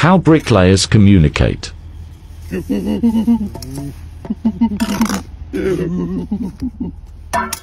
How bricklayers communicate.